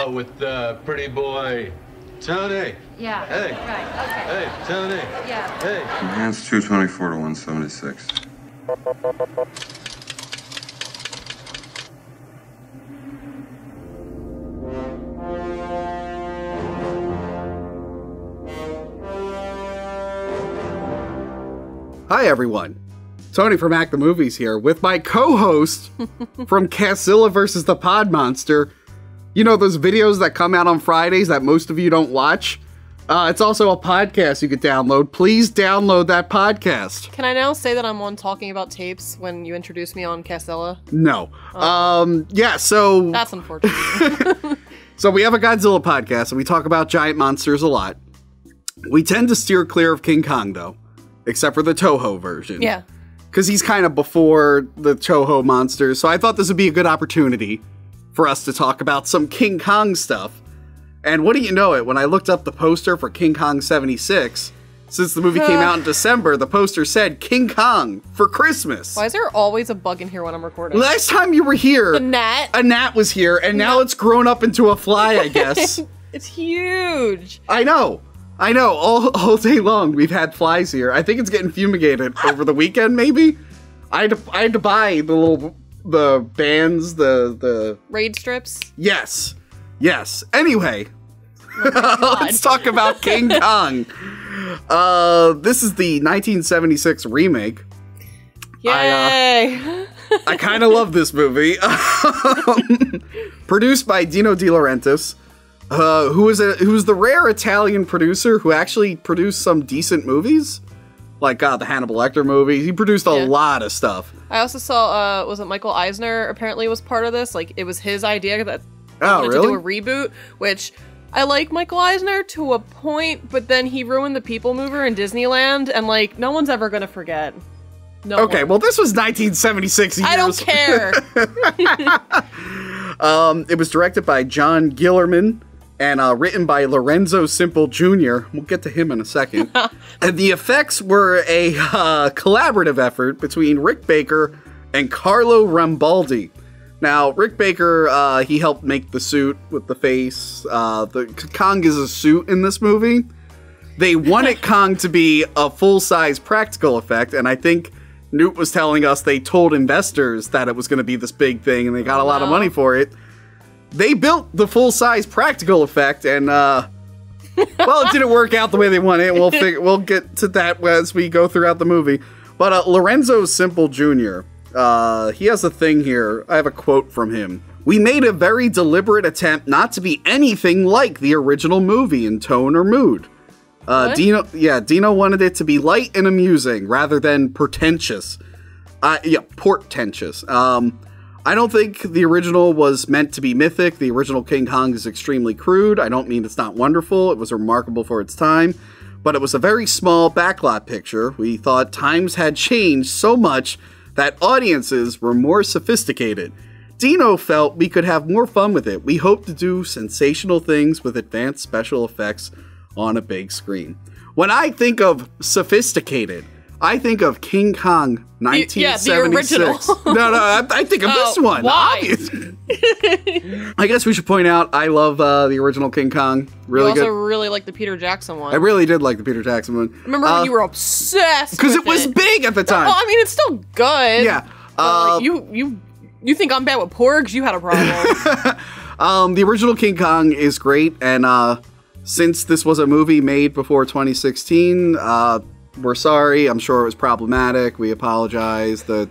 Oh, with uh, pretty boy Tony. Yeah. Hey. Right. Okay. Hey, Tony. Yeah. Hey. Enhanced 224 to 176. Hi, everyone. Tony from Hack the Movies here with my co host from Castzilla versus the Pod Monster. You know, those videos that come out on Fridays that most of you don't watch? Uh, it's also a podcast you could download. Please download that podcast. Can I now say that I'm on talking about tapes when you introduce me on Castzilla? No. Um, yeah, so. That's unfortunate. So we have a Godzilla podcast and we talk about giant monsters a lot. We tend to steer clear of King Kong though, except for the Toho version. yeah. Because he's kind of before the Toho monsters. So I thought this would be a good opportunity for us to talk about some King Kong stuff. And what do you know it? When I looked up the poster for King Kong 76, since the movie came out in December, the poster said King Kong for Christmas. Why is there always a bug in here when I'm recording? Last time you were here, The gnat. a gnat was here, and now it's grown up into a fly, I guess. It's huge. I know. I know. All, all day long we've had flies here. I think it's getting fumigated over the weekend, maybe. I had to, I had to buy the little the bands, the the Raid strips. yes, yes. Anyway, Oh let's talk about King Kong. Uh, this is the 1976 remake. Yay! I kind of love this movie. Produced by Dino De Laurentiis, uh, who is a who's the rare Italian producer who actually produced some decent movies, like uh, the Hannibal Lecter movies. He produced a Yeah. lot of stuff. I also saw, uh, was it Michael Eisner apparently was part of this? Like, it was his idea that Oh, wanted really? to do a reboot, which I like Michael Eisner to a point, but then he ruined the People Mover in Disneyland, and like, no one's ever gonna forget. No Okay, one. well, this was 1976. I don't care. Um, it was directed by John Guillermin and uh, written by Lorenzo Semple Jr. We'll get to him in a second. and the effects were a uh, collaborative effort between Rick Baker and Carlo Rambaldi. Now, Rick Baker, uh, he helped make the suit with the face. Uh, the Kong is a suit in this movie. They wanted Kong to be a full size practical effect, and I think Newt was telling us they told investors that it was going to be this big thing, and they got a lot of money for it. They built the full size practical effect, and uh, well, it didn't work out the way they wanted. We'll figure, we'll get to that as we go throughout the movie. But uh, Lorenzo Semple Jr. Uh, he has a thing here. I have a quote from him. We made a very deliberate attempt not to be anything like the original movie in tone or mood. Uh, Dino, yeah, Dino wanted it to be light and amusing rather than pretentious. Uh, yeah, portentous. Um, I don't think the original was meant to be mythic. The original King Kong is extremely crude. I don't mean it's not wonderful. It was remarkable for its time, but it was a very small backlot picture. We thought times had changed so much that audiences were more sophisticated. Dino felt we could have more fun with it. We hoped to do sensational things with advanced special effects on a big screen. When I think of sophisticated, I think of King Kong yeah, the 1976. original. no, no, I, I think of Oh, this one. why? I guess we should point out I love uh, the original King Kong. Really you also good. really like the Peter Jackson one. I really did like the Peter Jackson one. Remember Uh, when you were obsessed? because with it was big at the time. Well, I mean, it's still good. Yeah, uh, like, you you you think I'm bad with porgs? You had a problem. Um, the original King Kong is great, and uh, since this was a movie made before 2016, uh, we're sorry. I'm sure it was problematic. We apologize that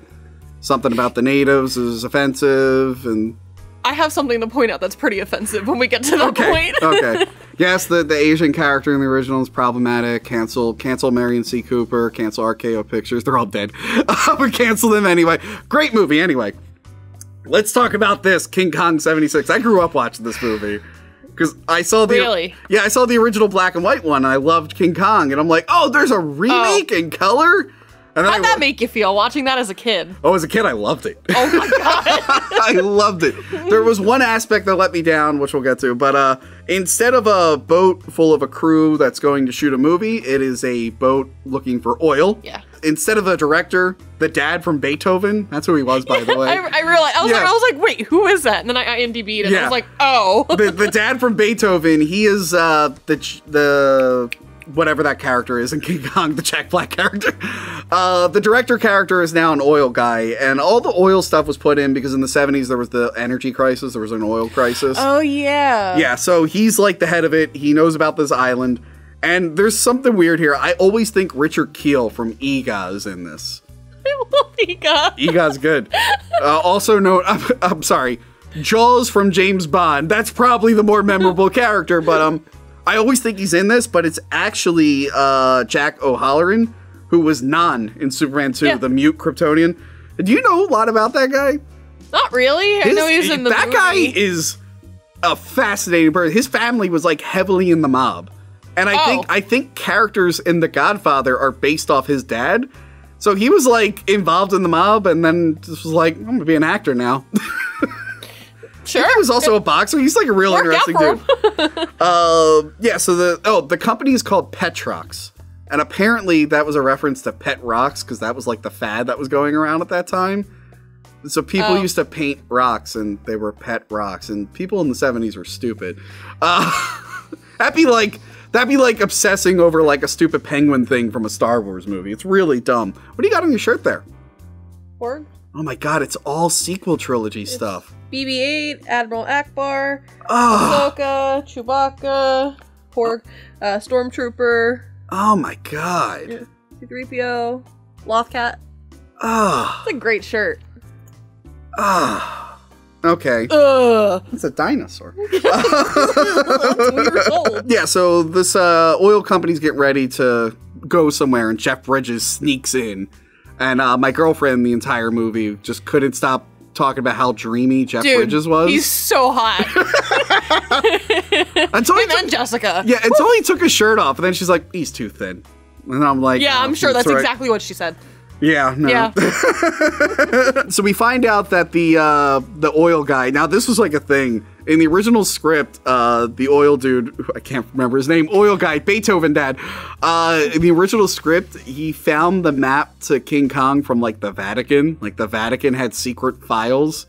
something about the natives is offensive, and I have something to point out that's pretty offensive when we get to that okay, point. okay. Yes, the, the Asian character in the original is problematic. Cancel, cancel Merian C. Cooper. Cancel RKO Pictures. They're all dead. but cancel them anyway. Great movie anyway. Let's talk about this King Kong 76. I grew up watching this movie. Because I saw the Really? yeah I saw the original black and white one and I loved King Kong and I'm like oh there's a remake in color and How'd that wa- make you feel watching that as a kid? oh as a kid I loved it Oh my god! I loved it. There was one aspect that let me down, which we'll get to, but uh, instead of a boat full of a crew that's going to shoot a movie, it is a boat looking for oil. Yeah. Instead of the director, the dad from Beethoven. That's who he was, by the way. I, I realized I was Yeah. like I was like, wait, who is that? And then I IMDb'd and I was like, oh. the, the dad from Beethoven, he is uh, the the whatever that character is in King Kong, the Jack Black character. Uh, the director character is now an oil guy, and all the oil stuff was put in because in the '70s there was the energy crisis, there was an oil crisis. oh yeah. Yeah, so he's like the head of it. He knows about this island, and there's something weird here. I always think Richard Kiel from Eegah is in this. I love Eegah. Eegah's good. Uh, also known, I'm, I'm sorry, Jaws from James Bond. That's probably the more memorable character, but um, I always think he's in this, but it's actually uh, Jack O'Halloran, who was Non in Superman 2, Yeah. the mute Kryptonian. Do you know a lot about that guy? Not really. I know he's in the that movie. guy is a fascinating person. His family was like heavily in the mob, and I Oh. think I think characters in The Godfather are based off his dad. So he was like involved in the mob, and then just was like, "I'm gonna be an actor now." Sure. he was also a boxer. He's like a real interesting dude. uh, yeah. So the oh, the company is called Petrox, and apparently that was a reference to Pet Rocks because that was like the fad that was going around at that time. So people Oh. used to paint rocks, and they were pet rocks, and people in the '70s were stupid. Uh, that'd be like that'd be like obsessing over like a stupid penguin thing from a Star Wars movie. It's really dumb. What do you got on your shirt there? Porg, Oh my god, it's all sequel trilogy stuff. BB-8, Admiral Ackbar, Oh, Ahsoka, Chewbacca, Porg, uh, Stormtrooper, oh my god. C-3PO, Lothcat. Ah, It's a great shirt. ah. Okay, Ugh. it's a dinosaur. Yeah, so this uh, oil company's getting ready to go somewhere, and Jeff Bridges sneaks in, and uh, my girlfriend the entire movie just couldn't stop talking about how dreamy Jeff Dude, Bridges was. he's so hot. until he took, Jessica. yeah, until he took his shirt off, and then she's like, "He's too thin," and I'm like, Yeah, "Oh, I'm sure that's right." exactly what she said. Yeah, no. Yeah. So we find out that the uh, the oil guy. Now this was like a thing in the original script. Uh, the oil dude, I can't remember his name, oil guy, Beethoven dad. Uh, in the original script, he found the map to King Kong from like the Vatican. Like the Vatican had secret files,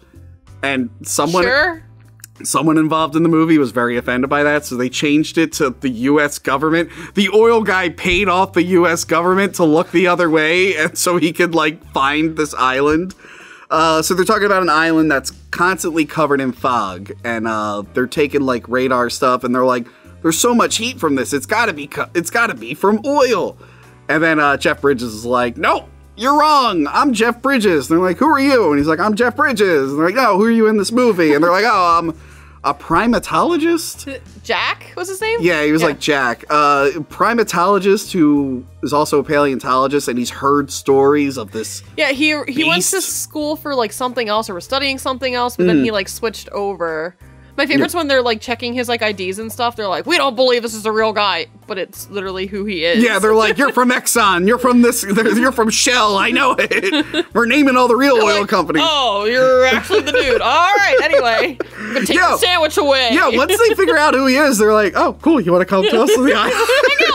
and someone Sure. Someone involved in the movie was very offended by that, so they changed it to the U.S. government. The oil guy paid off the U.S. government to look the other way, and so he could like find this island. Uh, so they're talking about an island that's constantly covered in fog, and uh, they're taking like radar stuff, and they're like, "There's so much heat from this. It's got to be. It's got to be from oil." And then uh, Jeff Bridges is like, "No, you're wrong. I'm Jeff Bridges." And they're like, "Who are you?" And he's like, "I'm Jeff Bridges." And they're like, "No, who are you in this movie?" And they're like, "Oh, I'm a primatologist." Jack was his name? Yeah, he was like Jack, uh, primatologist who is also a paleontologist, and he's heard stories of this. Yeah, he he went to school for like something else or was studying something else, but then he like switched over. My favorite's when they're like checking his like IDs and stuff. They're like, "We don't believe this is a real guy," but it's literally who he is. Yeah, they're like, "You're from Exxon. You're from this. You're from Shell. I know it. We're naming all the real oil Like, companies." Oh, you're actually the dude. All right. Anyway, I'm gonna take Yo. the sandwich away. Yeah, once they figure out who he is, they're like, "Oh, cool. You want to come to us to the island?"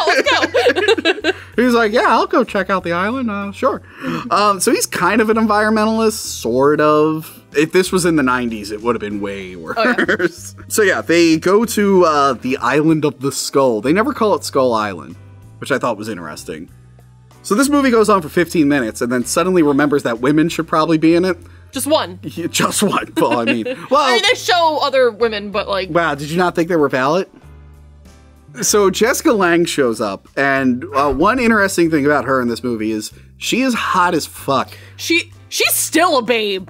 Let's go. He's like, yeah, I'll go check out the island. Uh, sure. Um, so he's kind of an environmentalist, sort of. If this was in the 90s, it would have been way worse. So yeah, they go to uh, the island of the skull. They never call it Skull Island, which I thought was interesting. So this movie goes on for 15 minutes and then suddenly remembers that women should probably be in it. Just one. Yeah, Just one. Well, I mean, well, I mean, they show other women, but like, Wow, did you not think they were valid? So Jessica Lange shows up, and uh, one interesting thing about her in this movie is she is hot as fuck. she she's still a babe.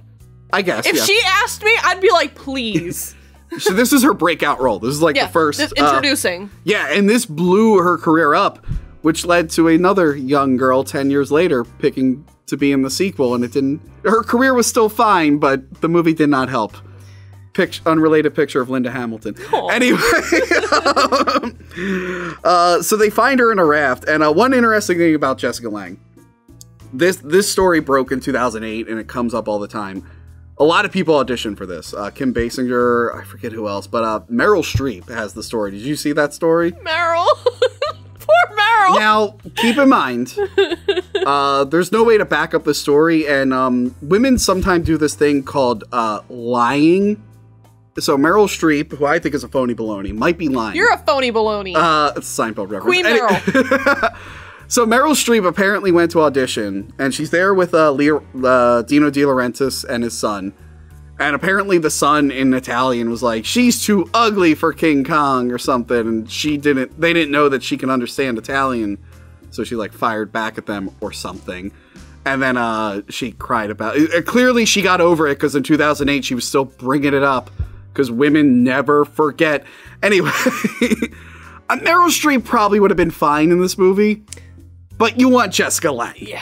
I guess. If yeah. she asked me, I'd be like, please. so this is her breakout role. This is like Yeah, the first. this- uh, introducing. yeah, and this blew her career up, which led to another young girl ten years later picking to be in the sequel, and it didn't. Her career was still fine, but the movie did not help. Pict- unrelated picture of Linda Hamilton. Aw. Anyway, um, uh, so they find her in a raft, and uh, one interesting thing about Jessica Lange, this this story broke in 2008, and it comes up all the time. A lot of people auditioned for this. Uh, Kim Basinger, I forget who else, but uh, Meryl Streep has the story. Did you see that story? Meryl. Poor Meryl. Now, keep in mind, uh, there's no way to back up the story, and um, women sometimes do this thing called uh, lying. So Meryl Streep, who I think is a phony baloney, might be lying. You're a phony baloney. uh, it's a Seinfeld reference. Queen Meryl. So Meryl Streep apparently went to audition, and she's there with uh, Leo, uh, Dino De Laurentiis and his son. And apparently, the son in Italian was like, "She's too ugly for King Kong" or something, and she didn't. They didn't know that she can understand Italian, so she like fired back at them or something. And then uh, she cried about. Uh, clearly, she got over it because in 2008 she was still bringing it up because women never forget. Anyway, uh, Meryl Streep probably would have been fine in this movie, but you want Jessica Lange. yeah.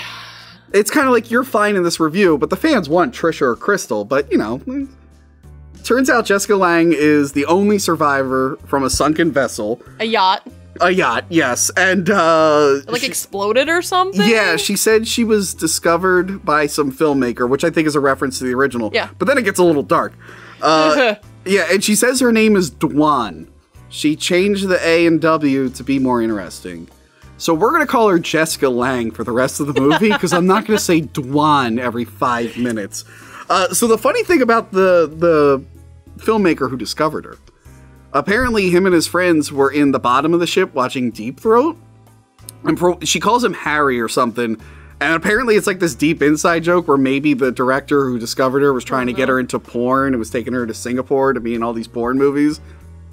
It's kind of like you're fine in this review, but the fans want Trisha or Crystal. But you know, turns out Jessica Lange is the only survivor from a sunken vessel, A yacht. a yacht. Yes, and uh, Like she- exploded or something? yeah, she said she was discovered by some filmmaker, which I think is a reference to the original. Yeah. but then it gets a little dark. Uh, yeah, and she says her name is Dwan. She changed the A and W to be more interesting. So we're gonna call her Jessica Lange for the rest of the movie because I'm not gonna say Dwan every five minutes. Uh, so the funny thing about the the filmmaker who discovered her, apparently him and his friends were in the bottom of the ship watching Deep Throat, and she calls him Harry or something. And apparently, it's like this deep inside joke where maybe the director who discovered her was trying to get her into porn and was taking her to Singapore to be in all these porn movies.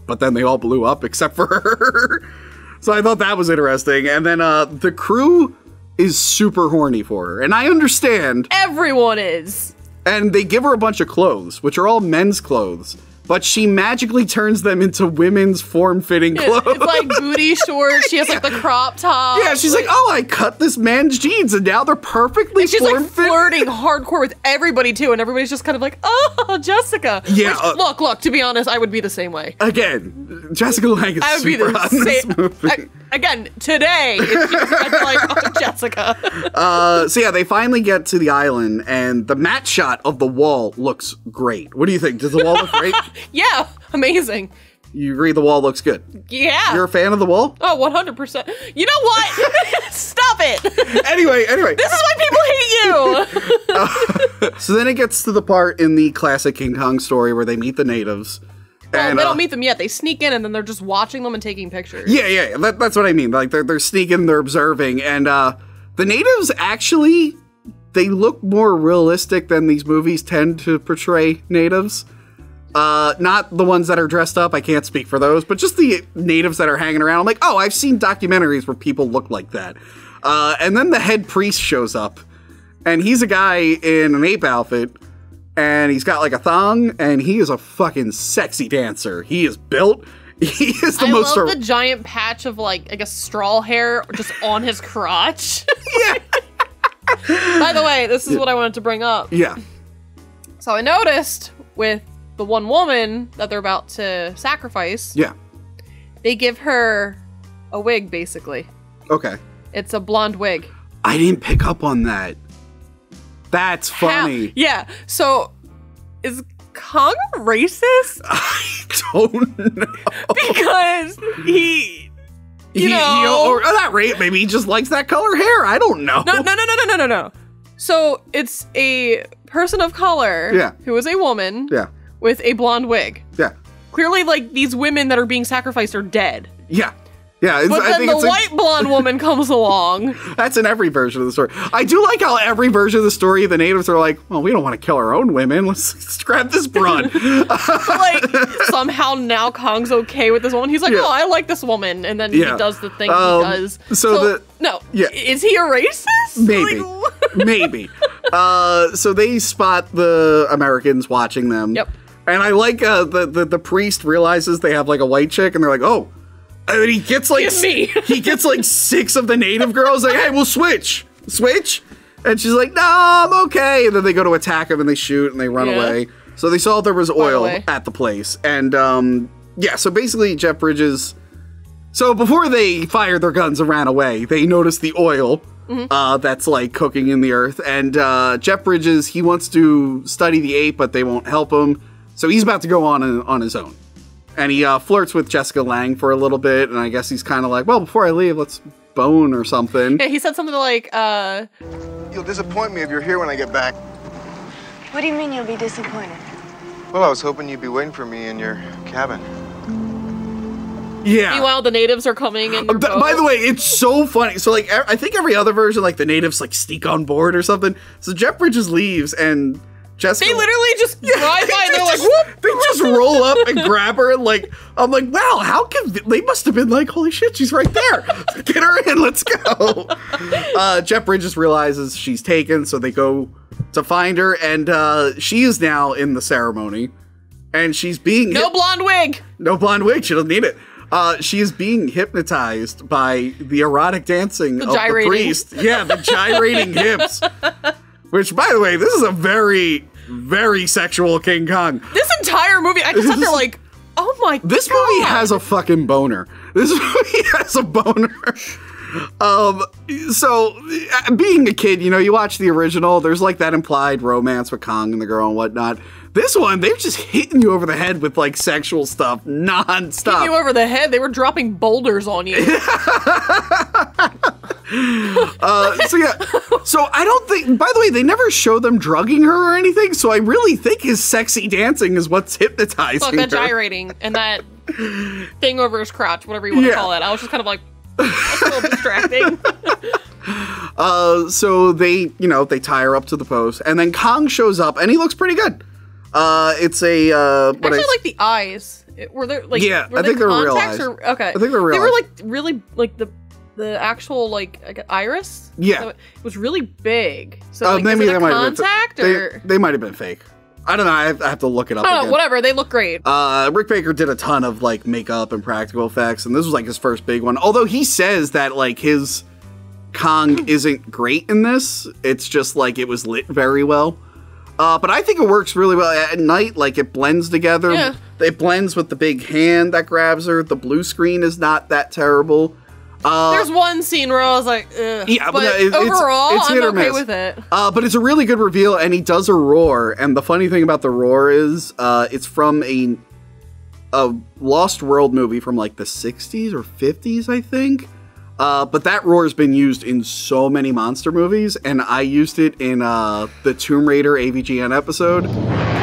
But then they all blew up except for her. So I thought that was interesting. And then uh, the crew is super horny for her. And I understand. Everyone is. And they give her a bunch of clothes, which are all men's clothes. But she magically turns them into women's form fitting clothes. It's like booty shorts. She has like the crop top. Yeah, she's like, oh, I cut this man's jeans and now they're perfectly She's like flirting hardcore with everybody too, and everybody's just kind of like, "Oh, Jessica." Yeah, Which, uh, look, look. To be honest, I would be the same way. Again, Jessica Lange is I would be the hot same. movie. I- again, today, I'd be like, oh, Jessica. Uh, so yeah, they finally get to the island, and the matte shot of the wall looks great. What do you think? Does the wall look great? yeah, amazing. You agree the wall looks good. Yeah. You're a fan of the wall? oh, 100. percent You know what? Stop it. Anyway, anyway. This is why people hate you. So then it gets to the part in the classic King Kong story where they meet the natives. Well, and, they uh, don't meet them yet. They sneak in and then they're just watching them and taking pictures. Yeah, yeah, yeah. That, that's what I mean. Like they're they're sneaking, they're observing, and uh, the natives actually they look more realistic than these movies tend to portray natives. Uh, not the ones that are dressed up. I can't speak for those, but just the natives that are hanging around. I'm like, oh, I've seen documentaries where people look like that. Uh, and then the head priest shows up, and he's a guy in an ape outfit, and he's got like a thong, and he is a fucking sexy dancer. He is built. He is the I most. love the giant patch of like I guess straw hair just on his crotch. yeah. By the way, this is what I wanted to bring up. Yeah. So I noticed with the one woman that they're about to sacrifice, Yeah. they give her a wig basically. Okay. It's a blonde wig. I didn't pick up on that. That's How- funny. Yeah. So is Kong racist? I don't know. Because he He- You he- know. or at that rate, maybe he just likes that color hair. I don't know. No, no, no, no, no, no, no, no. So it's a person of color Yeah. who is a woman Yeah. With a blonde wig. Yeah. Clearly, like these women that are being sacrificed are dead. Yeah. Yeah. It's, But I then the in- white blonde woman comes along. that's in every version of the story. I do like how every version of the story, the natives are like, well, we don't want to kill our own women. Let's, let's grab this broad. like somehow now Kong's okay with this woman. He's like, Yeah. oh, I like this woman, and then Yeah. he does the thing Um, he does. so the- no, yeah. is he a racist? Maybe. Like, Maybe. Uh, so they spot the Americans watching them. Yep. And I like uh, the, the the priest realizes they have like a white chick, and they're like, oh. And he gets like he gets like six of the native girls. Like, hey, we'll switch, switch. And she's like, no, I'm okay. And then they go to attack him, and they shoot, and they run Yeah. away. So they saw there was oil at the place, and um, yeah. So basically, Jeff Bridges. So before they fired their guns and ran away, they noticed the oil uh, that's like cooking in the earth. And uh, Jeff Bridges, he wants to study the ape, but they won't help him. So he's about to go on on his own. And he uh, flirts with Jessica Lange for a little bit. And I guess he's kind of like, well, before I leave, let's bone or something. Yeah, he said something like, uh, You'll disappoint me if you're here when I get back. What do you mean you'll be disappointed? Well, I was hoping you'd be waiting for me in your cabin. Yeah. meanwhile the natives are coming in. Uh, b- by the way, it's so funny. So like, I think every other version, like the natives like sneak on board or something. So Jeff Bridges leaves and Jessica. they literally just drive by and they're like, just, whoop! They just roll up and grab her and like, I'm like, wow, how can they must have been like, holy shit, she's right there. Get her in, let's go. Uh, Jeff Bridges realizes she's taken, so they go to find her, and uh, she is now in the ceremony, and she's being No blonde wig! no blonde wig. She doesn't need it. Uh, she is being hypnotized by the erotic dancing of gyrating. the priest. Yeah, the gyrating hips. Which, by the way, this is a very, very sexual King Kong. This entire movie, I just sat there like, oh my This god. This movie has a fucking boner. This movie has a boner. Um, so uh, being a kid, you know, you watch the original, there's like that implied romance with Kong and the girl and whatnot. This one, they're just hitting you over the head with like sexual stuff nonstop. Hitting you over the head. They were dropping boulders on you. Uh, so yeah, so I don't think. By the way, they never show them drugging her or anything. So I really think his sexy dancing is what's hypnotizing Fuck that her. gyrating and that thing over his crotch, whatever you want to Yeah. call it. I was just kind of like, that's a little distracting. Uh, so they, you know, they tie her up to the post, and then Kong shows up, and he looks pretty good. Uh, it's a uh, what Actually, I, like the eyes. Were there like Yeah, Were I think they're real eyes. Or, okay, I think they were real They were like really like the the actual like, like, iris. Yeah. So it was really big. So uh, like, it a might have been contact they, they might have been fake. I don't know. I have, I have to look it up. I again. Whatever. They look great. Uh, Rick Baker did a ton of like makeup and practical effects, and this was like his first big one. Although he says that like his Kong isn't great in this, it's just like it was lit very well. Uh, but I think it works really well at night. Like it blends together. Yeah. It blends with the big hand that grabs her. The blue screen is not that terrible. Uh, There's one scene where I was like, Ugh. Yeah, but no, it- overall, it's hit I'm okay miss. with it. Uh, but it's a really good reveal, and he does a roar. And the funny thing about the roar is, uh, it's from a a Lost World movie from like the '60s or '50s, I think. Uh, but that roar has been used in so many monster movies, and I used it in uh, the Tomb Raider AVGN episode.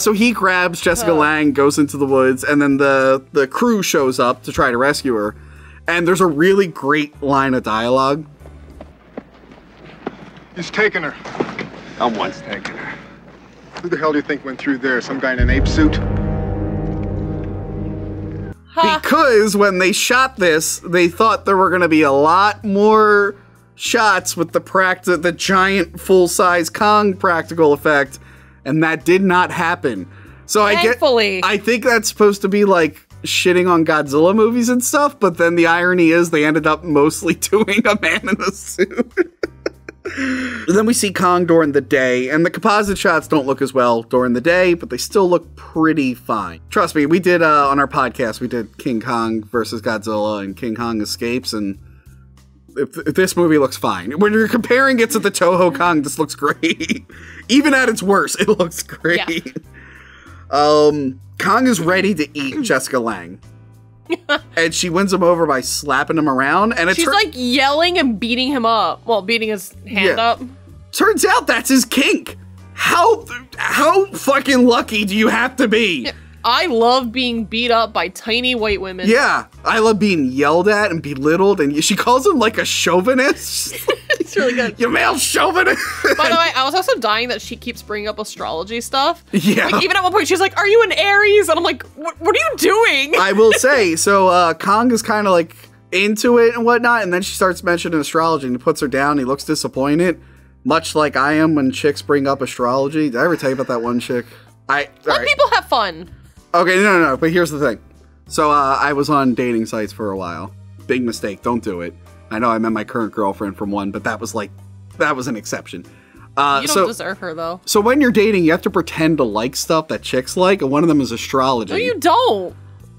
So he grabs Jessica Lange, goes into the woods, and then the the crew shows up to try to rescue her. And there's a really great line of dialogue. He's taken her. Someone's taking her. Who the hell do you think went through there? Some guy in an ape suit? because when they shot this, they thought there were going to be a lot more shots with the practi- the giant full size Kong practical effect, and that did not happen. So I Thankfully. get, I think that's supposed to be like shitting on Godzilla movies and stuff, but then the irony is they ended up mostly doing a man in a suit. Then we see Kong during the day, and the composite shots don't look as well during the day, but they still look pretty fine. Trust me, we did uh, on our podcast, we did King Kong versus Godzilla, and King Kong escapes, and if, if this movie looks fine. When you're comparing it to the Toho Kong, this looks great. Even at its worst, it looks great. Um, Kong is ready to eat Jessica Lange. and she wins him over by slapping him around, and it She's like yelling and beating him up. Well, beating his hand Yeah. up. Turns out that's his kink. How how fucking lucky do you have to be? I love being beat up by tiny white women. Yeah, I love being yelled at and belittled, and she calls him like a chauvinist. it's really good. you male chauvinist. By the way, I was also dying that she keeps bringing up astrology stuff. Yeah. Like, even at one point, she's like, Are you an Aries? And I'm like, What, what are you doing? I will say, so uh, Kong is kind of like into it and whatnot, and then she starts mentioning astrology, and he puts her down. He looks disappointed, much like I am when chicks bring up astrology. Did I ever tell you about that one chick? I Let right. people have fun. Okay, no, no, no. But here's the thing. So uh, I was on dating sites for a while. Big mistake. Don't do it. I know I met my current girlfriend from one, but that was like that was an exception. Uh, You don't so deserve her though. so when you're dating, you have to pretend to like stuff that chicks like, and one of them is astrology. No, you don't.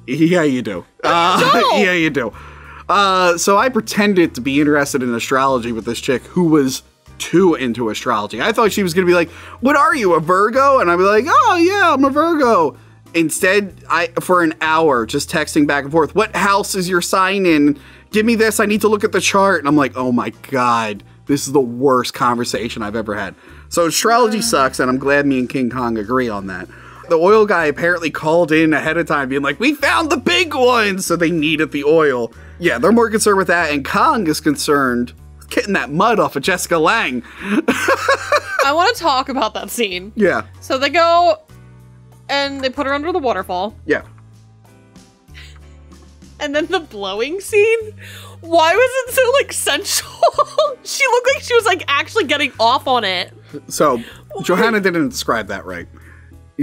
Yeah, you do. Uh, don't. yeah, you do. Uh, so I pretended to be interested in astrology with this chick who was too into astrology. I thought she was going to be like, "What are you, a Virgo?" And I'd be like, "Oh yeah, I'm a Virgo." Instead, I for an hour just texting back and forth. What house is your sign in? Give me this. I need to look at the chart. And I'm like, "Oh my god, this is the worst conversation I've ever had." So astrology sucks, and I'm glad me and King Kong agree on that the oil guy apparently called in ahead of time being like, we found the big one," So they needed the oil. Yeah, they're more concerned with that. And Kong is concerned getting that mud off of Jessica Lange. I want to talk about that scene. Yeah. So they go and they put her under the waterfall. Yeah. And then the blowing scene. Why was it so like sensual? she looked like she was like actually getting off on it. So Johanna didn't describe that right.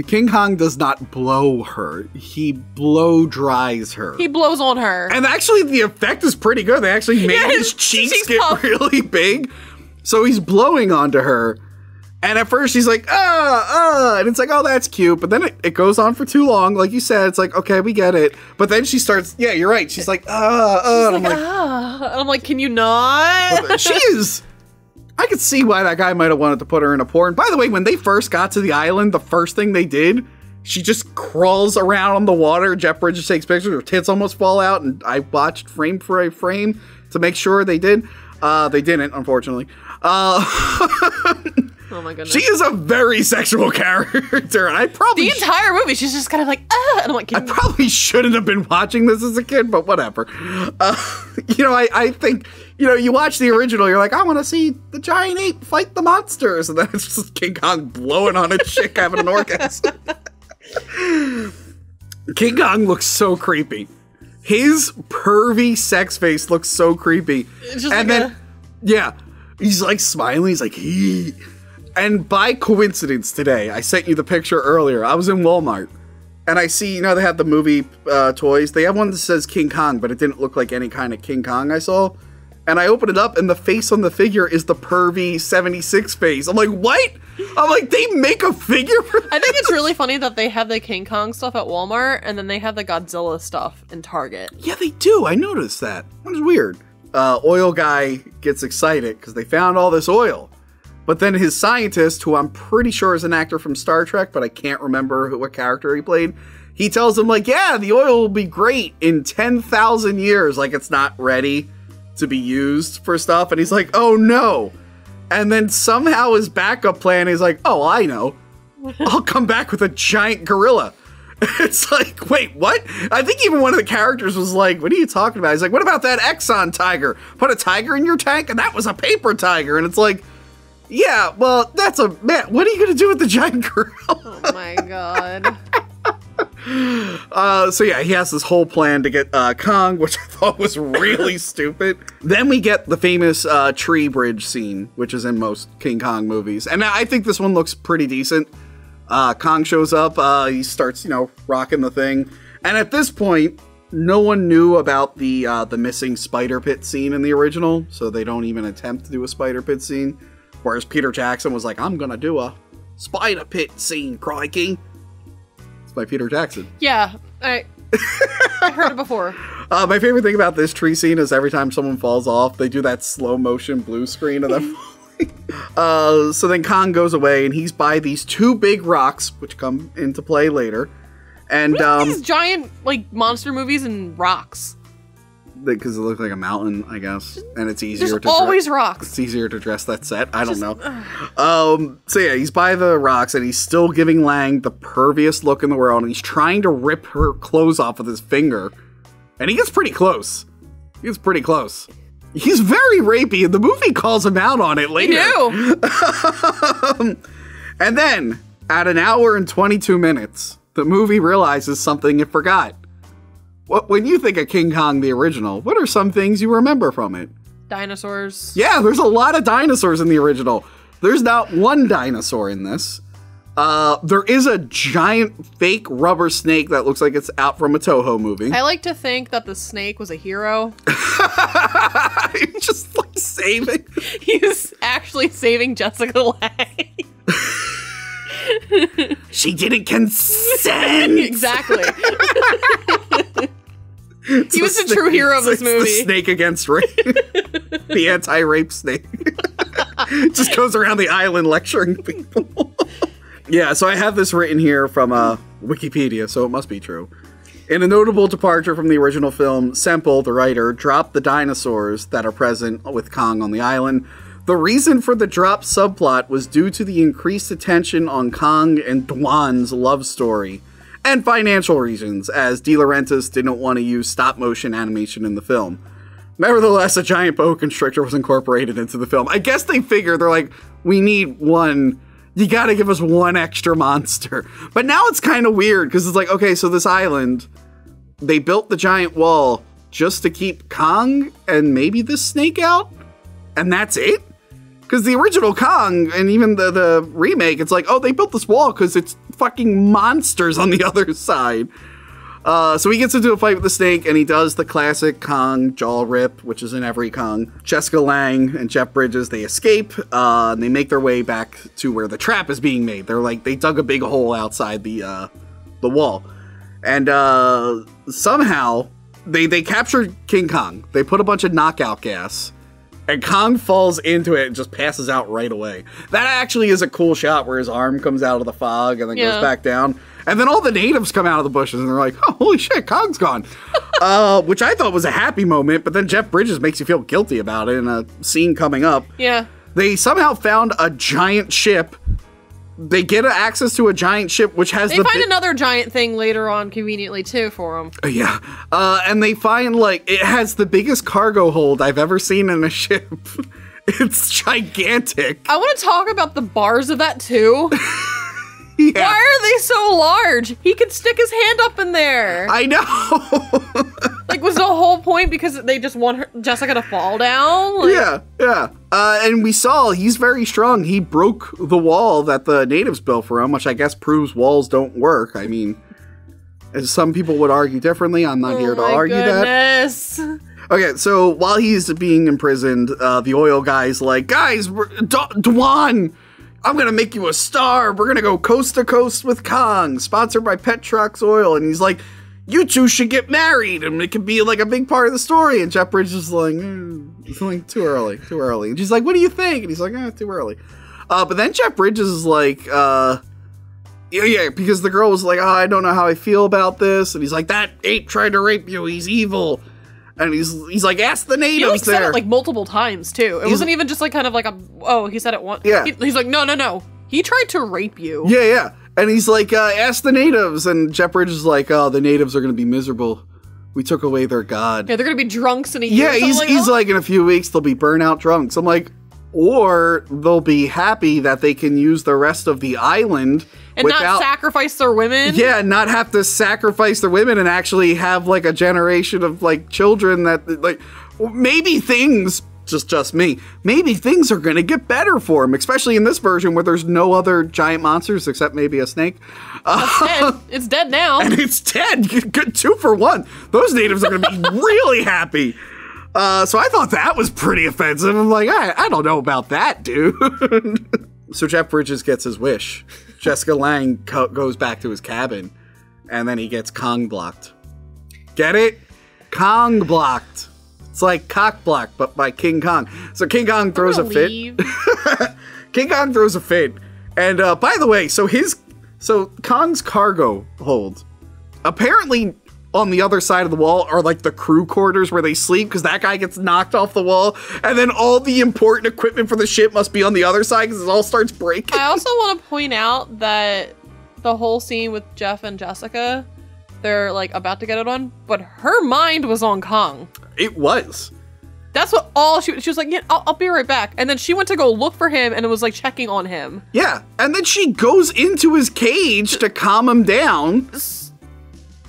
King Kong does not blow her. He blow dries her. He blows on her. and actually, the effect is pretty good. They actually made Yeah, his his cheeks cheeks get really big. So he's blowing onto her. And at first she's like, ah, ah, and it's like, oh, that's cute. But then it, it goes on for too long. Like you said, it's like, okay, we get it. But then she starts, yeah, you're right. She's like, ah, ah. and I'm like, Ah. And I'm like, can you not? she is. I could see why that guy might have wanted to put her in a porn. By the way, when they first got to the island, the first thing they did, she just crawls around on the water. Jeff Bridges takes pictures. Her tits almost fall out, and I watched frame for a frame to make sure they did. Uh, they didn't, unfortunately. Uh, oh my goodness. she is a very sexual character, and I probably the entire movie, she's just kind of like, ah. And I'm like, I probably shouldn't have been watching this as a kid, but whatever. Uh, you know, I, I think, you know, you watch the original, you're like, I want to see the giant ape fight the monsters. And then it's just King Kong blowing on a chick having an orgasm. King Kong looks so creepy. His pervy sex face looks so creepy. And like then, a- yeah, he's like smiling. He's like, he. And by coincidence today, I sent you the picture earlier. I was in Walmart and I see, you know, they have the movie uh, toys. They have one that says King Kong, but it didn't look like any kind of King Kong I saw. And I open it up, and the face on the figure is the pervy 76 face. I'm like, what? I'm like, they make a figure for I think it's really funny that they have the King Kong stuff at Walmart and then they have the Godzilla stuff in Target. Yeah, they do. I noticed that. That was weird. Uh, oil guy gets excited because they found all this oil. But then his scientist, who I'm pretty sure is an actor from Star Trek, but I can't remember who, what character he played, he tells him, like, yeah, the oil will be great in 10,000 years. Like, it's not ready to be used for stuff. And he's like, oh no. And then somehow his backup plan is like, oh, I know. I'll come back with a giant gorilla. It's like, wait, what? I think even one of the characters was like, what are you talking about? He's like, what about that Exxon tiger? Put a tiger in your tank? And that was a paper tiger. And it's like, yeah, well, that's a man. What are you going to do with the giant gorilla? Oh my god. Uh, so yeah, he has this whole plan to get uh, Kong, which I thought was really stupid. Then we get the famous uh, tree bridge scene, which is in most King Kong movies, and I think this one looks pretty decent. Uh, Kong shows up, uh, he starts, you know, rocking the thing, and at this point, no one knew about the uh, the missing spider pit scene in the original, so they don't even attempt to do a spider pit scene. Whereas Peter Jackson was like, "I'm gonna do a spider pit scene, crikey." It's by Peter Jackson. Yeah, I I heard it before. Uh, my favorite thing about this tree scene is every time someone falls off, they do that slow motion blue screen of them. Uh, so then Kong goes away, and he's by these two big rocks, which come into play later. And um, These giant like monster movies and rocks. because it looks like a mountain, I guess, and it's easier There's to always rocks. It's easier to dress that set. I don't know. Um, so yeah, he's by the rocks, and he's still giving Lange the perviest look in the world, and he's trying to rip her clothes off with his finger, and he gets pretty close. He gets pretty close. He's very rapey, and the movie calls him out on it You later. do. Um, and then, at an hour and 22 minutes, the movie realizes something it forgot. What, when you think of King Kong the original, what are some things you remember from it? Dinosaurs. Yeah, there's a lot of dinosaurs in the original. There's not one dinosaur in this. Uh, there is a giant fake rubber snake that looks like it's out from a Toho movie. I like to think that the snake was a hero. just like saving. He's actually saving Jessica Lange. She didn't consent. exactly. It's He was the snake- true hero of this movie. The snake against rape. the anti-rape snake. Just goes around the island lecturing people. Yeah, so I have this written here from uh, Wikipedia, so it must be true. In a notable departure from the original film, Semple, the writer, dropped the dinosaurs that are present with Kong on the island. The reason for the drop subplot was due to the increased attention on Kong and Dwan's love story, and financial reasons, as De Laurentiis didn't want to use stop motion animation in the film. Nevertheless, a giant boa constrictor was incorporated into the film. I guess they figured they're like, we need one. You got to give us one extra monster. But now it's kind of weird because it's like, okay, so this island, they built the giant wall just to keep Kong and maybe this snake out, and that's it. Because the original Kong and even the the remake, it's like, oh, they built this wall because it's fucking monsters on the other side. Uh, so he gets into a fight with the snake, and he does the classic Kong jaw rip, which is in every Kong. Jessica Lange and Jeff Bridges they escape, uh, and they make their way back to where the trap is being made. They're like they dug a big hole outside the uh, the wall, and uh, somehow they they captured King Kong. They put a bunch of knockout gas. And Kong falls into it and just passes out right away. That actually is a cool shot where his arm comes out of the fog and then Yeah. goes back down. And then all the natives come out of the bushes and they're like, oh, holy shit, Kong's gone. uh, which I thought was a happy moment, but then Jeff Bridges makes you feel guilty about it in a scene coming up. Yeah. They somehow found a giant ship. They get access to a giant ship which has They the find another giant thing later on conveniently too for them. yeah, uh, and they find like it has the biggest cargo hold I've ever seen in a ship. it's gigantic. I want to talk about the bars of that too. Yeah. Why are they so large? He could stick his hand up in there. I know. like, was the whole point because they just want her, Jessica to fall down? Like, yeah, yeah. Uh, and we saw he's very strong. He broke the wall that the natives built for him, which I guess proves walls don't work. I mean, as some people would argue differently. I'm not here to Oh my argue that. goodness. Okay, so while he's being imprisoned, uh, the oil guy's like, guys, we're, Dwan, I'm gonna make you a star. We're gonna go coast to coast with Kong, sponsored by Petrox Oil. And he's like, you two should get married, and it could be like a big part of the story. And Jeff Bridges is like, mm, it's like too early, too early. And she's like, what do you think? And he's like, eh, too early. Uh, but then Jeff Bridges is like, uh, yeah, yeah, because the girl was like, oh, I don't know how I feel about this. And he's like, that ape tried to rape you. He's evil. And he's he's like, ask the natives He like said there. it like multiple times too. It He's- wasn't even just like kind of like a oh he said it once. Yeah. He- he's like no no no. He tried to rape you. yeah, yeah. And he's like, uh, ask the natives. And Jeff Bridges is like, oh, the natives are going to be miserable. We took away their god. Yeah, they're gonna be drunks in a year. Yeah, he's like he's that. like in a few weeks they'll be burnout drunks. I'm like, or they'll be happy that they can use the rest of the island and not sacrifice their women. yeah, not have to sacrifice their women and actually have like a generation of like children that like maybe things just just me maybe things are gonna get better for him especially in this version where there's no other giant monsters except maybe a snake It's dead. It's dead now. and it's dead. Good two for one. Those natives are going to be really happy. Uh, so I thought that was pretty offensive. I'm like, I, I don't know about that, dude. so Jeff Bridges gets his wish. Jessica Lange goes back to his cabin, and then he gets Kong blocked. Get it? Kong blocked. It's like cock blocked, but by King Kong. So King Kong throws a fit. King Kong throws a fit. And uh, by the way, so his so Kong's cargo hold apparently on the other side of the wall are like the crew quarters where they sleep because that guy gets knocked off the wall, and then all the important equipment for the ship must be on the other side because it all starts breaking. I also want to point out that the whole scene with Jeff and Jessica, they're like about to get it on, but her mind was on Kong. It was. That's what all she, she was like. Yeah, I'll, I'll be right back. And then she went to go look for him, and it was like checking on him. Yeah, and then she goes into his cage to calm him down.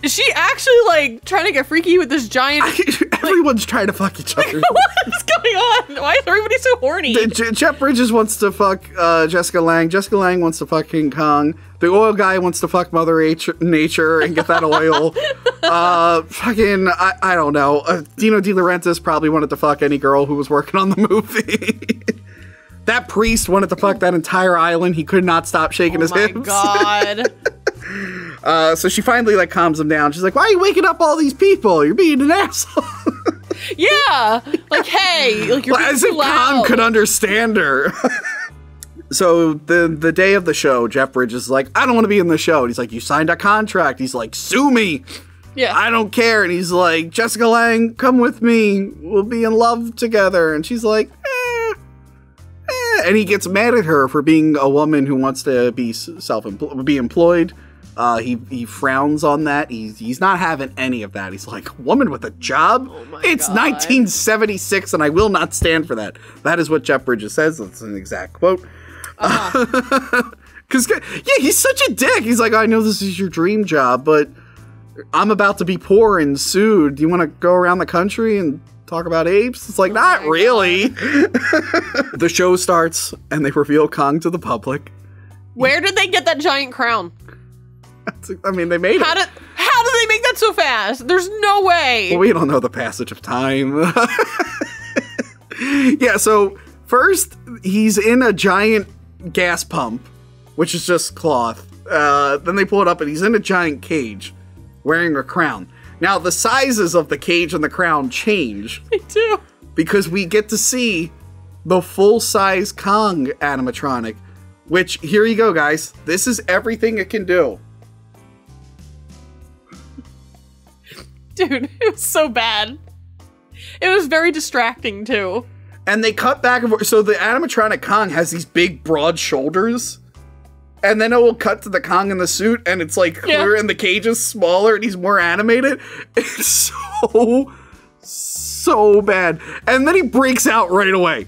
Is she actually like trying to get freaky with this giant? Everyone's trying to fuck each other. What's going on? Why is everybody so horny? Je- Jeff Bridges wants to fuck uh, Jessica Lange. Jessica Lange wants to fuck King Kong. The oil guy wants to fuck Mother H- Nature and get that oil. uh, fucking, I, I don't know. Uh, Dino De Laurentiis probably wanted to fuck any girl who was working on the movie. that priest wanted to fuck that entire island. He could not stop shaking oh his my hips. god. Uh, so she finally like calms him down. She's like, "Why are you waking up all these people? You're being an asshole." yeah. Like, hey, like you're being As if could understand her. so the the day of the show, Jeff Bridges is like, I don't want to be in the show. And he's like, You signed a contract. He's like, Sue me. yeah. I don't care. And he's like, Jessica Lange, come with me. We'll be in love together. And she's like, eh, eh. And he gets mad at her for being a woman who wants to be self be employed. Uh, he he frowns on that. He's he's not having any of that. He's like, woman with a job. my it's God. 1976, and I will not stand for that. That is what Jeff Bridges says. That's an exact quote. Because yeah, he's such a dick. He's like, I know this is your dream job, but I'm about to be poor and sued. Do you want to go around the country and talk about apes? It's like, not really. the show starts and they reveal Kong to the public. Where did they get that giant crown? I mean, they made How it. did how did they make that so fast? There's no way. Well, we don't know the passage of time. yeah, so first he's in a giant gas pump, which is just cloth. Uh, then they pull it up and he's in a giant cage wearing a crown. Now, the sizes of the cage and the crown change Me too. because we get to see the full size Kong animatronic, which, here you go, guys. This is everything it can do. Dude, it was so bad. It was very distracting too. and they cut back and forth. So the animatronic Kong has these big, broad shoulders, and then it will cut to the Kong in the suit, and it's like Yeah. clear, and the cage is smaller, and he's more animated. It's so, so bad. And then he breaks out right away.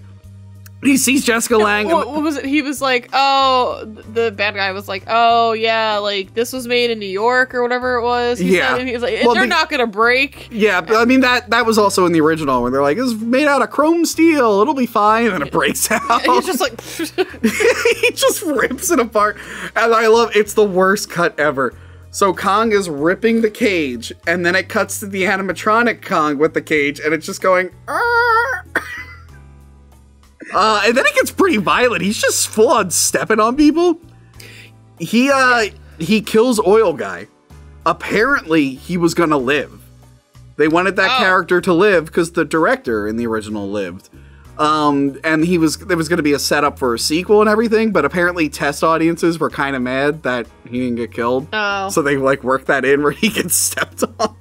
He sees Jessica Lange. What, what was it? He was like, "Oh, the bad guy was like, oh yeah, like this was made in New York or whatever it was." He Yeah. said, and he was like, Well, "They're the- not gonna break." yeah, but I mean that that was also in the original where they're like, "It's made out of chrome steel. It'll be fine." And it breaks out. And he's just like, he just rips it apart. And I love it's the worst cut ever. So Kong is ripping the cage, and then it cuts to the animatronic Kong with the cage, and it's just going. "Arr!" uh, and then it gets pretty violent. He's just full on stepping on people. He uh he kills Oil Guy. Apparently, he was gonna live. They wanted that Oh. character to live because the director in the original lived. Um, and he was there was going to be a setup for a sequel and everything, but apparently test audiences were kind of mad that he didn't get killed. Oh. So they like worked that in where he gets stepped on.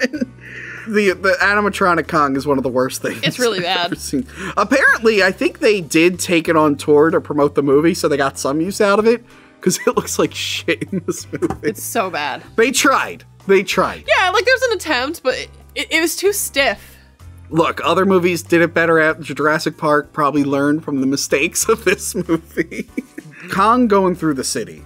The the animatronic Kong is one of the worst things. It's really I've bad. Apparently, I think they did take it on tour to promote the movie, so they got some use out of it because it looks like shit in this movie. it's so bad. they tried. They tried. Yeah, like there's an attempt, but it, it, it was too stiff. Look, other movies did it better at Jurassic Park, probably learned from the mistakes of this movie. Kong going through the city.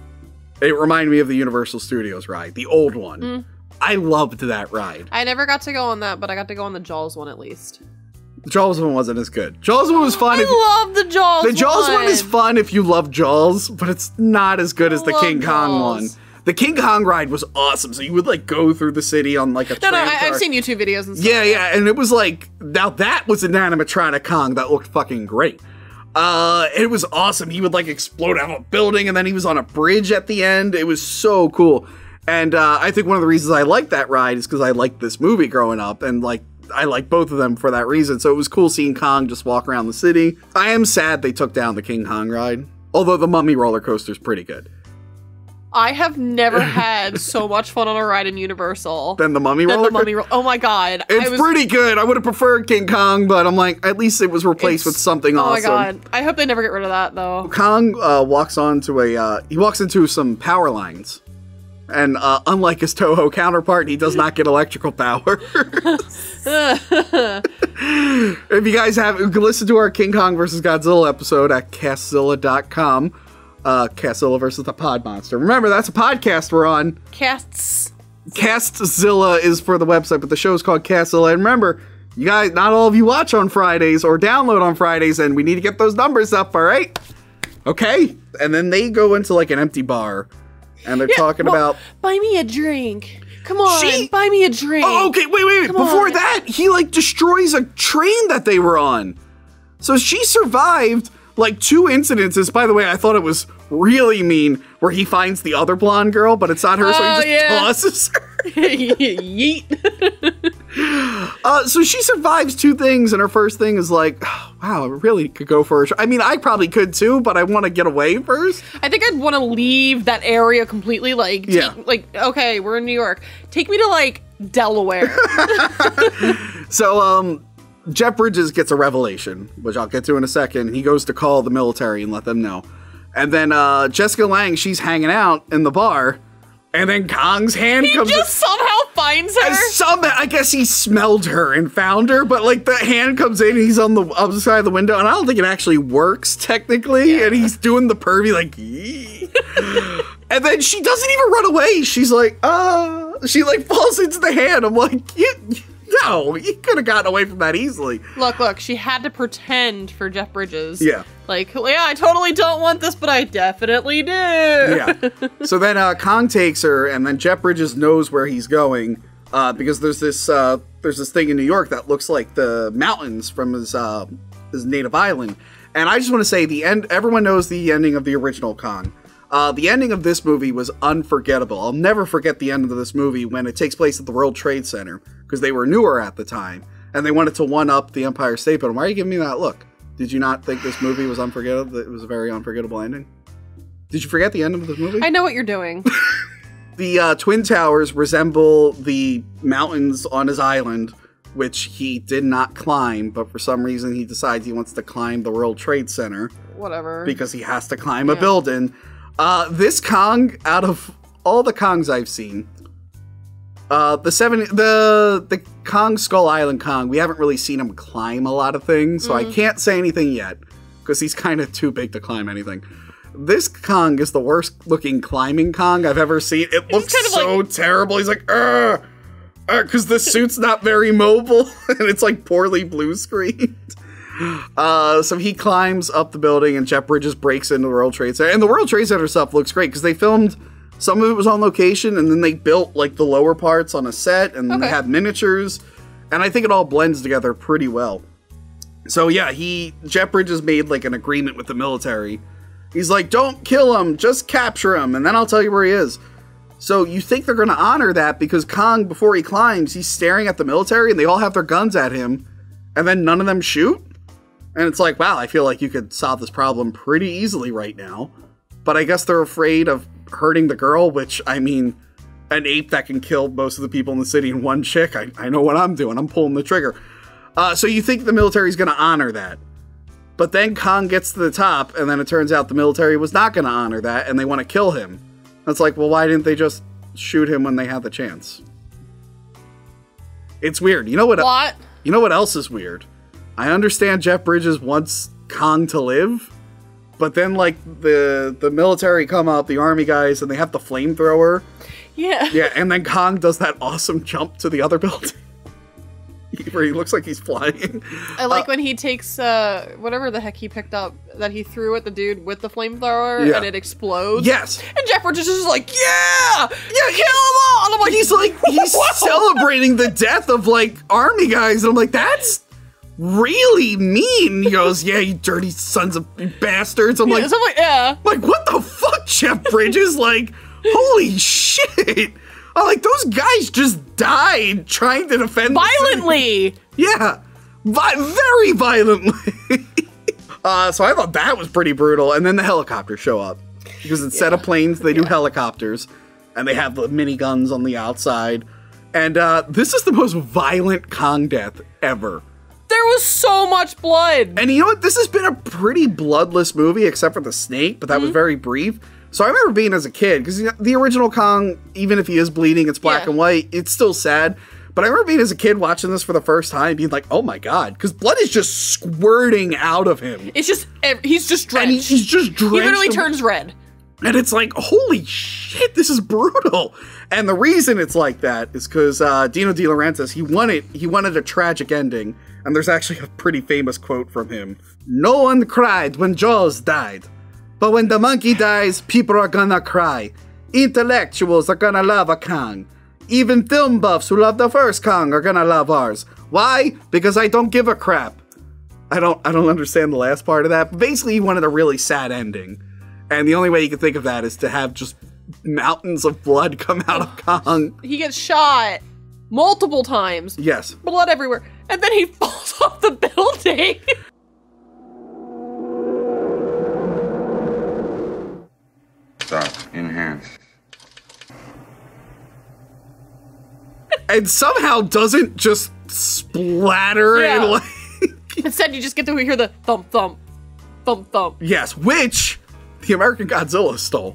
It reminded me of the Universal Studios ride, the old one. Mm. I loved that ride. I never got to go on that, but I got to go on the Jaws one at least. The Jaws one wasn't as good. Jaws one was fun. if I love the Jaws. the Jaws one is fun if you love Jaws, but it's not as good as the King Kong one. The King Kong ride was awesome. So you would like go through the city on like a no, no. I, I've seen YouTube videos and stuff. Yeah, yeah, and it was like now that was an animatronic Kong that looked fucking great. Uh, it was awesome. He would like explode out of a building, and then he was on a bridge at the end. It was so cool. And uh, I think one of the reasons I liked that ride is because I liked this movie growing up, and like I like both of them for that reason. So it was cool seeing Kong just walk around the city. I am sad they took down the King Kong ride, although the Mummy roller coaster is pretty good. I have never had so much fun on a ride in Universal Then the Mummy than roller the Mummy. Ro- oh my god! It's was, pretty good. I would have preferred King Kong, but I'm like, at least it was replaced with something Oh awesome. my god! I hope they never get rid of that though. Kong uh, walks onto a uh, he walks into some power lines, and uh, unlike his Toho counterpart, he does not get electrical power. if you guys have you can listen to our King Kong versus Godzilla episode at castzilla.com. Uh, Castzilla versus the Pod Monster. Remember, that's a podcast we're on. Casts. Castzilla is for the website, but the show is called Castzilla. And remember, you guys, not all of you watch on Fridays or download on Fridays, and we need to get those numbers up, all right? Okay. And then they go into like an empty bar, and they're talking well, about. buy me a drink. Come on, She- buy me a drink. Oh, okay, wait, wait, wait. Come Before on. that, he like destroys a train that they were on. So she survived like two incidences. By the way, I thought it was really mean where he finds the other blonde girl, but it's not her, so Oh, he just yeah. tosses her. Yeet. Uh, so she survives two things, and her first thing is like, wow, I really could go for a. I mean, I probably could too, but I want to get away first. I think I'd want to leave that area completely. Like, Yeah. take, like okay, we're in New York. Take me to like Delaware. So, um, Jeff Bridges gets a revelation, which I'll get to in a second. He goes to call the military and let them know. And then uh, Jessica Lange, she's hanging out in the bar, and then Kong's hand he comes. just somehow finds her. And some, I guess he smelled her and found her, but like the hand comes in, he's on the other side of the window, and I don't think it actually works technically. And he's doing the pervy like, "Yee." and then she doesn't even run away. She's like, uh, she like falls into the hand. I'm like, you, no, you could have gotten away from that easily. Look, look, she had to pretend for Jeff Bridges. Yeah. Like, yeah, I totally don't want this, but I definitely do. yeah. So then uh, Kong takes her, and then Jeff Bridges knows where he's going uh, because there's this uh, there's this thing in New York that looks like the mountains from his uh, his native island. And I just want to say the end. Everyone knows the ending of the original Kong. Uh, the ending of this movie was unforgettable. I'll never forget the end of this movie when it takes place at the World Trade Center because they were newer at the time and they wanted to one up the Empire State Building. Why are you giving me that look? Did you not think this movie was unforgettable? That it was a very unforgettable ending. Did you forget the end of the movie? I know what you're doing. The uh, Twin Towers resemble the mountains on his island, which he did not climb, but for some reason he decides he wants to climb the World Trade Center Whatever. because he has to climb a building. Uh, this Kong, out of all the Kongs I've seen, uh, the seven, the the Kong Skull Island Kong, we haven't really seen him climb a lot of things, so I can't say anything yet because he's kind of too big to climb anything. This Kong is the worst looking climbing Kong I've ever seen. It looks kind of so terrible. He's like, Ugh, because the suit's not very mobile and it's like poorly blue screened. Uh, so he climbs up the building, and Jeff Bridges breaks into the World Trade Center. And the World Trade Center stuff looks great because they filmed some of it was on location, and then they built like the lower parts on a set, and then they had miniatures, and I think it all blends together pretty well. So yeah, he Jeff Bridges made like an agreement with the military. He's like, "Don't kill him, just capture him, and then I'll tell you where he is." So you think they're going to honor that because Kong, before he climbs, he's staring at the military, and they all have their guns at him, and then none of them shoot. And it's like, wow, I feel like you could solve this problem pretty easily right now. But I guess they're afraid of hurting the girl, which, I mean, an ape that can kill most of the people in the city in one chick. I, I know what I'm doing. I'm pulling the trigger. Uh, so you think the military's going to honor that. But then Kong gets to the top, and then it turns out the military was not going to honor that, and they want to kill him. It's like, well, why didn't they just shoot him when they had the chance? It's weird. You know what? What? You know what else is weird? I understand Jeff Bridges wants Kong to live, but then like the the military come out, the army guys, and they have the flamethrower. Yeah. Yeah, and then Kong does that awesome jump to the other building. Where he looks like he's flying. I like when he takes uh whatever the heck he picked up that he threw at the dude with the flamethrower Yeah. and it explodes. Yes. And Jeff Bridges is just like, yeah, yeah, kill them all. And I'm like, He's like he's celebrating the death of like army guys, and I'm like, that's really mean. He goes, Yeah, you dirty sons of bastards. I'm yeah, like, so I'm like, yeah. Like, what the fuck, Jeff Bridges? like, holy shit. I'm like, those guys just died trying to defend. Violently. Yeah, vi- very violently. uh, so I thought that was pretty brutal. And then the helicopters show up because instead of planes, they do helicopters, and they have the miniguns on the outside. And uh, this is the most violent Kong death ever. There was so much blood. And you know what? This has been a pretty bloodless movie, except for the snake, but that Mm-hmm. was very brief. So I remember being as a kid because the original Kong, even if he is bleeding, it's black Yeah. and white. It's still sad. But I remember being as a kid watching this for the first time, being like, "Oh my god!" Because blood is just squirting out of him, It's just he's just drenched. he- he's just drenched. he literally turns red. And it's like, holy shit, this is brutal. And the reason it's like that is because uh, Dino De Laurentiis, he wanted he wanted a tragic ending. And there's actually a pretty famous quote from him. No one cried when Jaws died. But when the monkey dies, people are gonna cry. Intellectuals are gonna love a Kong. Even film buffs who love the first Kong are gonna love ours. Why? Because I don't give a crap. I don't I don't understand the last part of that. But basically he wanted a really sad ending. And the only way you can think of that is to have just mountains of blood come out of Kong. He gets shot multiple times, Yes. blood everywhere, and then he falls off the building. Stop. Enhance. And somehow doesn't just splatter Yeah. and like Instead, you just get to hear the thump thump, thump thump. Yes, which the American Godzilla stole.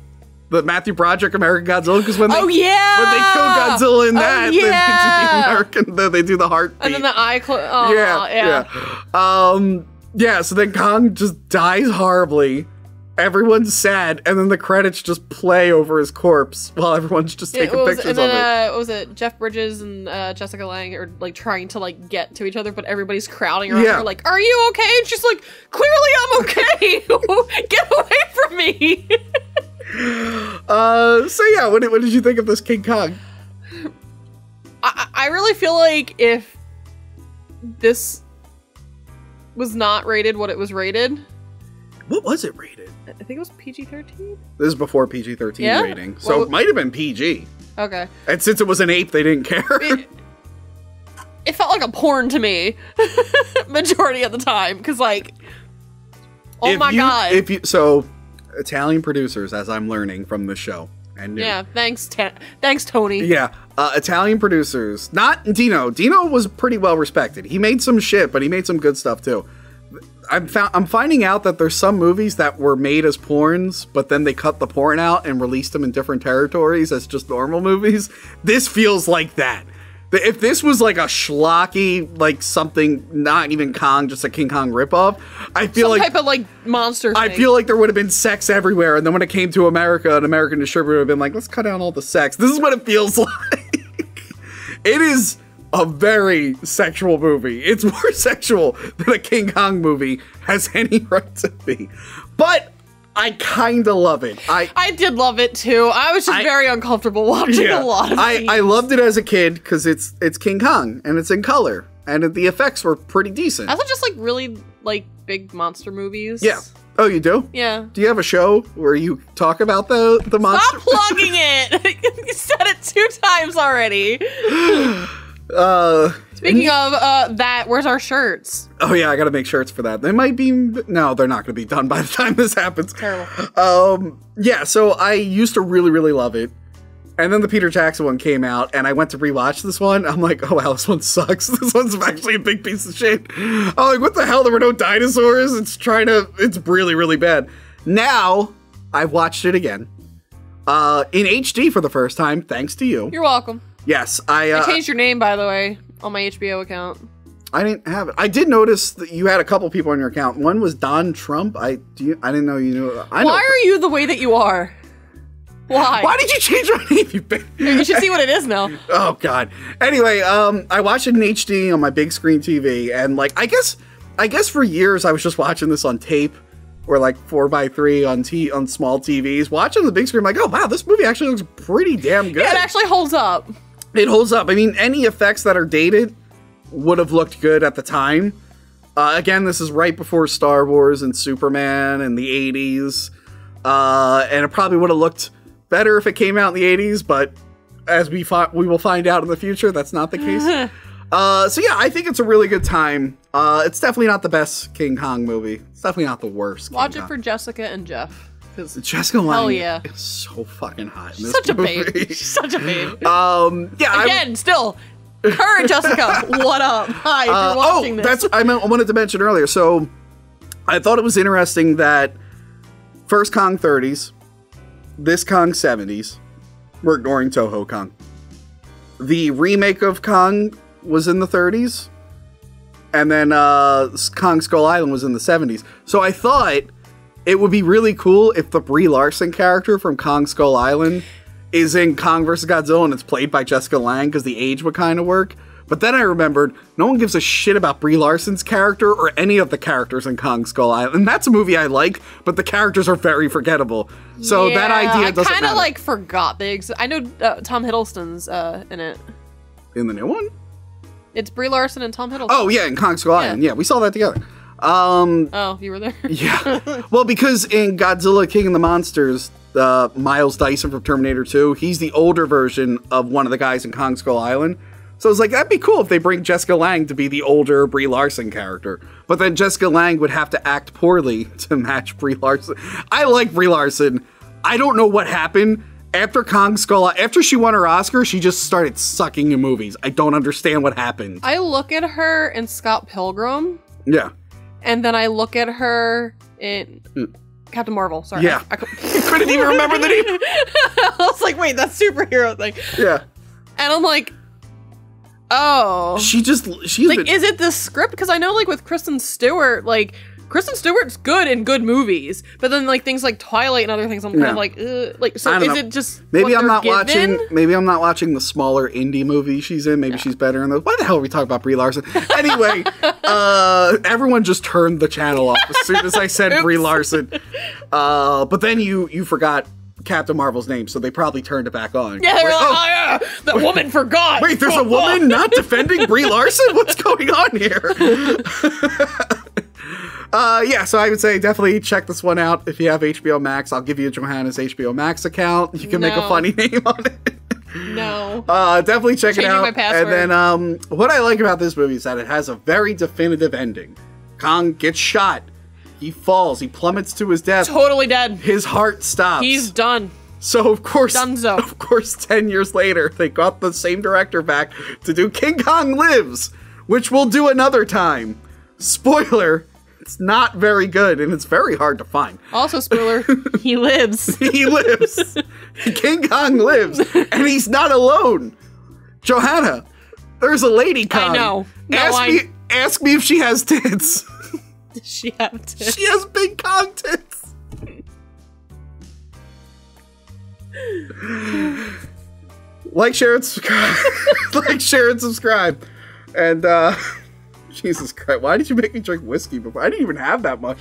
The Matthew Broderick American Godzilla, because when they Oh, yeah! when they kill Godzilla in Oh, that, then yeah! they do the American, then they do the heartbeat. And then the eye. Oh, yeah, yeah, yeah, Um, yeah. So then Kong just dies horribly. Everyone's sad, and then the credits just play over his corpse while everyone's just taking was- pictures and then of it. uh, what was it Jeff Bridges and uh, Jessica Lange are like trying to like get to each other, but everybody's crowding around Yeah. her like, "Are you okay?" And she's like, "Clearly, I'm okay. get away from me." Uh, so yeah, what did, what did you think of this King Kong? I, I really feel like if this was not rated what it was rated, What was it rated? I think it was PG thirteen. This is before PG thirteen Yeah? rating, so Well- it might have been PG. Okay, And since it was an ape, they didn't care. it, it felt like a porn to me, majority of the time, because like, oh If my you- god, If you so, Italian producers, as I'm learning from the show, and yeah, thanks, Ta- thanks, Tony. yeah, uh, Italian producers, not Dino. Dino was pretty well respected. He made some shit, but he made some good stuff too. I'm found, I'm finding out that there's some movies that were made as porns, but then they cut the porn out and released them in different territories as just normal movies. This feels like that. If this was like a schlocky, like something, not even Kong, just a King Kong ripoff, I feel Some like type of like monster. I thing. feel like there would have been sex everywhere, and then when it came to America, an American distributor would have been like, "Let's cut down all the sex." This is what it feels like. it is a very sexual movie. It's more sexual than a King Kong movie has any right to be. But I kind of love it. I I did love it too. I was just I- very uncomfortable watching a lot of I. I loved it as a kid because it's it's King Kong and it's in color and the effects were pretty decent. I thought just like really like big monster movies. yeah. Oh, you do? Yeah. Do you have a show where you talk about the the monster? Stop plugging it. you said it two times already. Uh, Speaking of uh, that, where's our shirts? oh yeah, I gotta make shirts for that. They might be no, they're not gonna be done by the time this happens. Terrible. Um, yeah. So I used to really, really love it, and then the Peter Jackson one came out, and I went to rewatch this one. I'm like, oh wow, this one sucks. This one's actually a big piece of shit. I'm like, what the hell? There were no dinosaurs. It's trying to. It's really, really bad. Now I've watched it again, uh, in HD for the first time, thanks to you. You're welcome. Yes, I. Uh, I changed your name, by the way, on my HBO account. I didn't have it. I did notice that you had a couple people on your account. One was Don Trump. I do. You, I didn't know you knew. I know. Why are you the way that you are? Why? Why did you change your name? You big- You should see what it is now. oh God. Anyway, um, I watched it in HD on my big screen TV, and like, I guess, I guess for years I was just watching this on tape or like four by three on t on small TVs. Watching the big screen, I'm like, oh wow, this movie actually looks pretty damn good. Yeah, it actually holds up. It holds up. I mean, any effects that are dated would have looked good at the time. Uh, again, this is right before Star Wars and Superman in the 80s. Uh, and it probably would have looked better if it came out in the 80s, but as we we will find out in the future, that's not the case. uh, so yeah, I think it's a really good time. Uh, it's definitely not the best King Kong movie. It's definitely not the worst. King Watch it Kong. for Jessica and Jeff. 'Cause Jessica Lange. Hell yeah. is so fucking hot. In this such a movie. babe. She's such a babe. um, yeah. Again, still, current Jessica. What up? Hi, if Uh, you're watching oh, this. that's I, meant, I wanted to mention earlier. So I thought it was interesting that first Kong 30s, this Kong 70s, we're ignoring Toho Kong. The remake of Kong was in the 30s, and then uh, Kong Skull Island was in the 70s. So I thought it would be really cool if the Brie Larson character from Kong Skull Island is in Kong vs. Godzilla and it's played by Jessica Lange because the age would kind of work. But then I remembered no one gives a shit about Brie Larson's character or any of the characters in Kong Skull Island. And that's a movie I like, but the characters are very forgettable. So that idea I doesn't I kind of like forgot they. I know uh, Tom Hiddleston's uh, in it. in the new one. It's Brie Larson and Tom Hiddleston. Oh yeah, in Kong Skull Island. Yeah, we saw that together. Um, Oh, you were there. Yeah. well, because in Godzilla King of the Monsters, uh, Miles Dyson from Terminator 2, he's the older version of one of the guys in Kong Skull Island. So it's like, that'd be cool if they bring Jessica Lange to be the older Brie Larson character. But then Jessica Lange would have to act poorly to match Brie Larson. I like Brie Larson. I don't know what happened. After Kong Skull, after she won her Oscar, she just started sucking in movies. I don't understand what happened. I look at her in Scott Pilgrim, Yeah. And then I look at her in Captain Marvel. Sorry. Yeah. I, I Couldn't even remember the name. I was like, wait, that's superhero thing. Yeah. And I'm like, oh. She just, she's like been- is it the script because i know like with kristen stewart like kristen stewart's good in good movies but then like things like twilight and other things i'm kind of like Ugh. like so is know. it just Maybe I'm not given? watching. Maybe I'm not watching the smaller indie movie she's in. Maybe she's better in those. Why the hell are we talking about Brie Larson? Anyway, uh, everyone just turned the channel off as soon as I said Brie Larson. Uh, but then you you forgot Captain Marvel's name, so they probably turned it back on. yeah they were Wait, like oh, oh, yeah that woman forgot Wait, there's a woman not defending Brie Larson? What's going on here? uh, yeah, so I would say definitely check this one out if you have HBO Max. I'll give you Johanna's HBO Max account. You can make a funny name on it. no Uh, definitely check it out. my password. And then, um, what I like about this movie is that it has a very definitive ending. Kong gets shot. He falls. He plummets to his death. totally dead His heart stops. he's done so of course, Dunzo. of course, ten years later, they got the same director back to do King Kong Lives, which we'll do another time. Spoiler: It's not very good, and it's very hard to find. also spoiler he lives He lives. King Kong lives, and he's not alone. Johanna, there's a lady Kong. I know. No, ask I- me. Ask me if she has tits. Does she have tits? she has big Kong tits. like, share, and subscribe. like, share, and subscribe. And uh Jesus Christ, why did you make me drink whiskey before? I didn't even have that much.